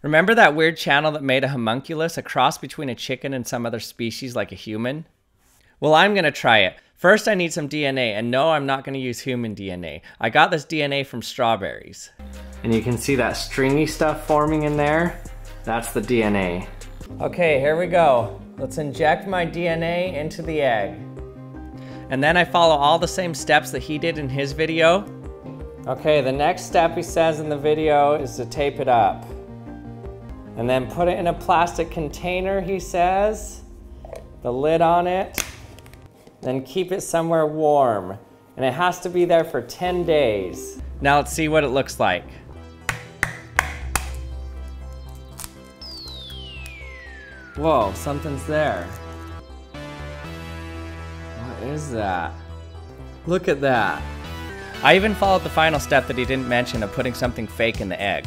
Remember that weird channel that made a homunculus, a cross between a chicken and some other species like a human? Well, I'm gonna try it. First, I need some DNA, and no, I'm not gonna use human DNA. I got this DNA from strawberries. And you can see that stringy stuff forming in there? That's the DNA. Okay, here we go. Let's inject my DNA into the egg. And then I follow all the same steps that he did in his video. Okay, the next step he says in the video is to tape it up. And then put it in a plastic container, he says. The lid on it. Then keep it somewhere warm. And it has to be there for 10 days. Now let's see what it looks like. Whoa, something's there. What is that? Look at that. I even followed the final step that he didn't mention of putting something fake in the egg.